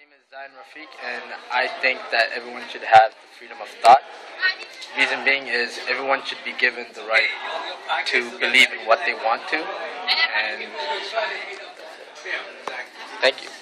name is Zayan Rafeek, and I think that everyone should have the freedom of thought. Reason being is everyone should be given the right to believe in what they want to, and thank you.